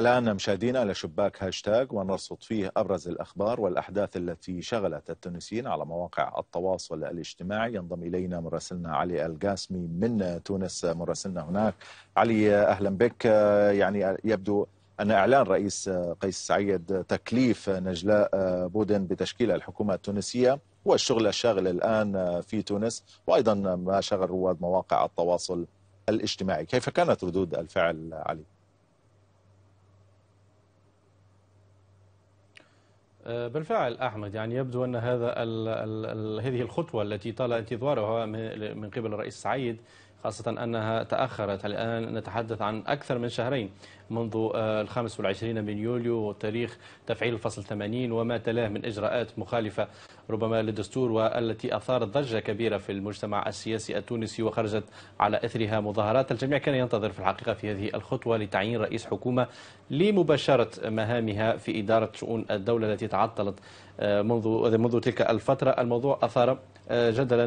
الآن مشاهدينا إلى شباك هاشتاج ونرصد فيه أبرز الأخبار والأحداث التي شغلت التونسيين على مواقع التواصل الاجتماعي. ينضم إلينا مراسلنا علي القاسمي من تونس. مراسلنا هناك. علي أهلا بك. يعني يبدو أن إعلان رئيس قيس سعيد تكليف نجلاء بودن بتشكيل الحكومة التونسية هو الشغل الشاغل الآن في تونس وأيضا ما شغل رواد مواقع التواصل الاجتماعي. كيف كانت ردود الفعل علي؟ بالفعل أحمد يعني يبدو أن هذا ال ال ال هذه الخطوة التي طال انتظارها من قبل الرئيس سعيد خاصة أنها تأخرت. الآن نتحدث عن أكثر من شهرين. منذ الخامس والعشرين من يوليو تاريخ تفعيل الفصل 80 وما تلاه من إجراءات مخالفة ربما للدستور والتي أثارت ضجة كبيرة في المجتمع السياسي التونسي وخرجت على إثرها مظاهرات. الجميع كان ينتظر في الحقيقة في هذه الخطوة لتعيين رئيس حكومة لمباشرة مهامها في إدارة شؤون الدولة التي تعطلت منذ منذ تلك الفترة. الموضوع أثار جدلا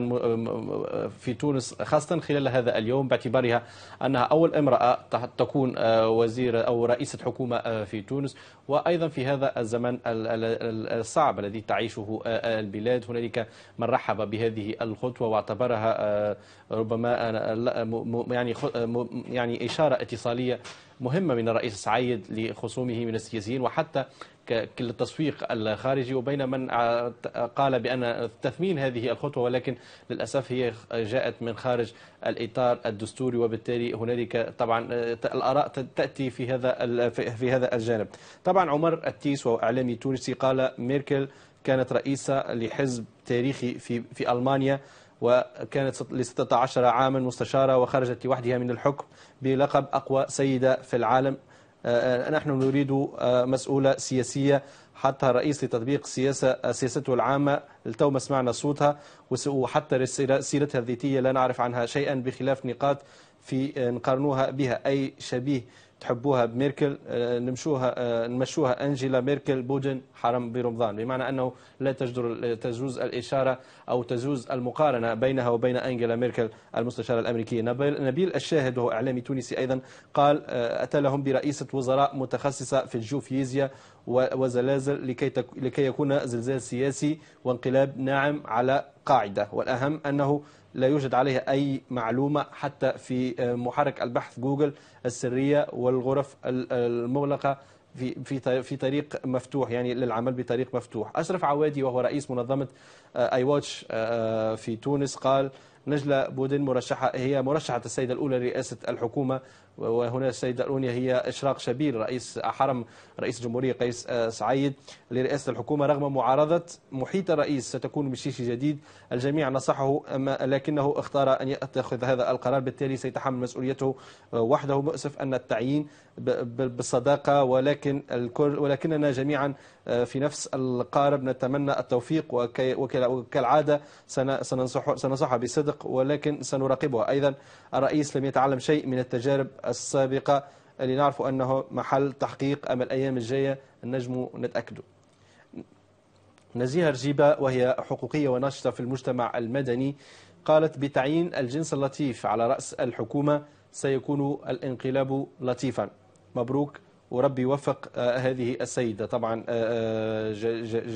في تونس خاصة خلال هذا اليوم باعتبارها أنها أول امرأة تكون وزير أو رئيسة حكومة في تونس. وأيضا في هذا الزمن الصعب الذي تعيشه البلاد. هنالك من رحب بهذه الخطوة واعتبرها ربما يعني يعني إشارة اتصالية مهمة من الرئيس سعيد لخصومه من السياسيين وحتى التسويق الخارجي وبين من قال بأن تثمين هذه الخطوة ولكن للأسف هي جاءت من خارج الإطار الدستوري وبالتالي هنالك طبعا الآراء تأتي في هذا في هذا الجانب. طبعا عمر التيس وهو إعلامي تونسي قال ميركل كانت رئيسة لحزب تاريخي في في ألمانيا. وكانت ل 16 عاما مستشارة وخرجت لوحدها من الحكم بلقب أقوى سيدة في العالم. نحن نريد مسؤولة سياسية حتى رئيس لتطبيق سياسة سياسته العامة. التو ما سمعنا صوتها وحتى سيرتها الذاتية لا نعرف عنها شيئا بخلاف نقاط في نقارنوها بها. أي شبيه تحبوها بميركل نمشوها نمشوها أنجيلا ميركل بودن حرم برمضان. بمعنى أنه لا تجدر تجوز الإشارة أو تجوز المقارنة بينها وبين أنجيلا ميركل المستشارة الأمريكية. نبيل الشاهد وهو إعلامي تونسي أيضا قال أتى لهم برئيسة وزراء متخصصة في الجيوفيزياء وزلازل لكي, لكي يكون زلزال سياسي وانقلاب ناعم على قاعدة. والأهم أنه لا يوجد عليها أي معلومة حتى في محرك البحث جوجل السرية والغرف المغلقة في في طريق مفتوح يعني للعمل بطريق مفتوح. أشرف عوادي وهو رئيس منظمة اي واتش في تونس قال نجلة بودن مرشحة هي مرشحة السيدة الأولى لرئاسة الحكومة وهنا السيدة الأولى هي إشراق شبيل رئيس حرم رئيس جمهورية قيس سعيد لرئاسة الحكومة رغم معارضة محيط الرئيس ستكون بشيش جديد. الجميع نصحه لكنه اختار أن يأخذ هذا القرار بالتالي سيتحمل مسؤوليته وحده مؤسف أن التعيين بالصداقة ولكن الكل ولكننا جميعا في نفس القارب نتمنى التوفيق وكالعادة سننصح سننصحها بصدق ولكن سنراقبها. أيضا الرئيس لم يتعلم شيء من التجارب السابقة. اللي نعرف أنه محل تحقيق أما الأيام الجاية النجم نتأكده نزيهة رجيبة وهي حقوقية وناشطة في المجتمع المدني قالت بتعيين الجنس اللطيف على رأس الحكومة سيكون الانقلاب لطيفا. مبروك. وربي يوفق هذه السيدة. طبعا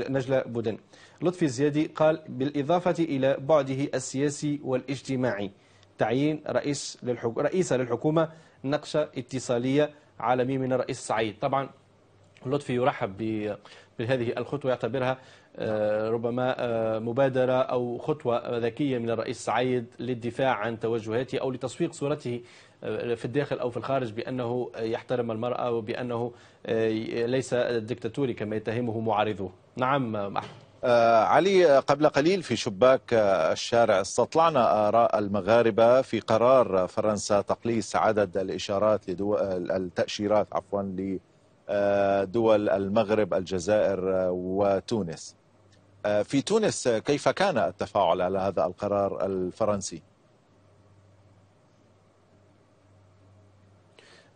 نجلة بودن. لطفي الزيادي قال بالإضافة إلى بعده السياسي والاجتماعي تعيين رئيس للحكومة رئيسة للحكومة نقشة اتصالية عالمية من الرئيس سعيد. طبعا لطفي يرحب بهذه الخطوة يعتبرها ربما مبادرة أو خطوة ذكية من الرئيس سعيد للدفاع عن توجهاته أو لتسويق صورته في الداخل أو في الخارج بأنه يحترم المرأة وبأنه ليس ديكتاتوري كما يتهمه معارضوه. نعم أحمد. آه علي قبل قليل في شباك الشارع استطلعنا آراء المغاربة في قرار فرنسا تقليص عدد الإشارات لدول التأشيرات عفوا لدول المغرب الجزائر وتونس آه في تونس كيف كان التفاعل على هذا القرار الفرنسي؟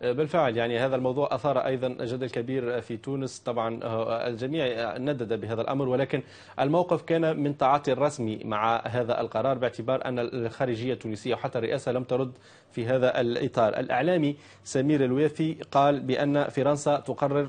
بالفعل يعني هذا الموضوع أثار أيضا جدل كبير في تونس. طبعا الجميع ندد بهذا الأمر ولكن الموقف كان من تعاطي الرسمي مع هذا القرار باعتبار أن الخارجية التونسية وحتى الرئاسة لم ترد في هذا الإطار. الإعلامي سمير الوافي قال بأن فرنسا تقرر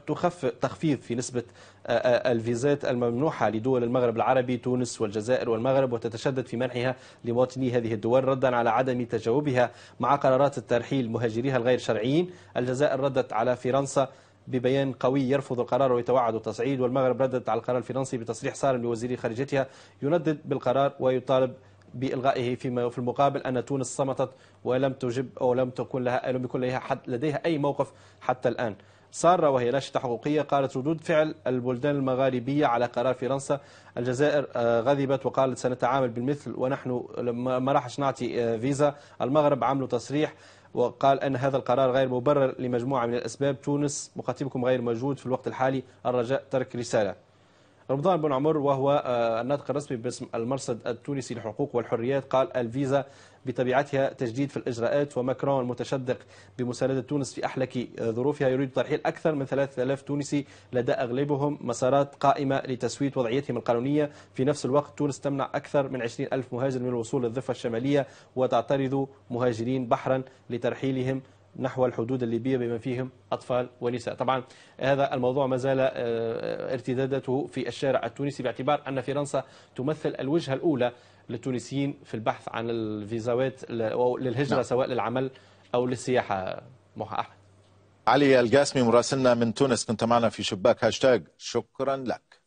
تخفيض في نسبة الفيزات الممنوحة لدول المغرب العربي تونس والجزائر والمغرب وتتشدد في منحها لمواطني هذه الدول ردا على عدم تجاوبها مع قرارات الترحيل مهاجريها الغير شرعيين. الجزائر ردت على فرنسا ببيان قوي يرفض القرار ويتوعد التصعيد والمغرب ردت على القرار الفرنسي بتصريح صارم لوزير خارجيتها يندد بالقرار ويطالب بإلغائه فيما في المقابل أن تونس صمتت ولم تجب أو لم تكن لها لم يكن لها حد لديها أي موقف حتى الآن. سارة وهي ناشطة حقوقية قالت ردود فعل البلدان المغاربية على قرار فرنسا. الجزائر غضبت وقالت سنتعامل بالمثل ونحن ما راحش نعطي فيزا. المغرب عملوا تصريح وقال أن هذا القرار غير مبرر لمجموعة من الأسباب. تونس مخاطبكم غير موجود في الوقت الحالي. الرجاء ترك رسالة. رمضان بن عمر وهو الناطق الرسمي باسم المرصد التونسي للحقوق والحريات قال الفيزا بطبيعتها تجديد في الإجراءات وماكرون المتشدق بمساندة تونس في أحلك ظروفها يريد ترحيل أكثر من 3000 تونسي لدى أغلبهم مسارات قائمة لتسوية وضعيتهم القانونية. في نفس الوقت تونس تمنع أكثر من 20 ألف مهاجر من الوصول للضفة الشمالية وتعترض مهاجرين بحرا لترحيلهم نحو الحدود الليبية بما فيهم أطفال ونساء. طبعا هذا الموضوع ما زال ارتدادته في الشارع التونسي باعتبار أن فرنسا تمثل الوجهة الأولى للتونسيين في البحث عن الفيزاوات للهجرة نعم. سواء للعمل أو للسياحة. محا أحمد. علي القاسمي مراسلنا من تونس. كنت معنا في شباك. هاشتاج شكرا لك.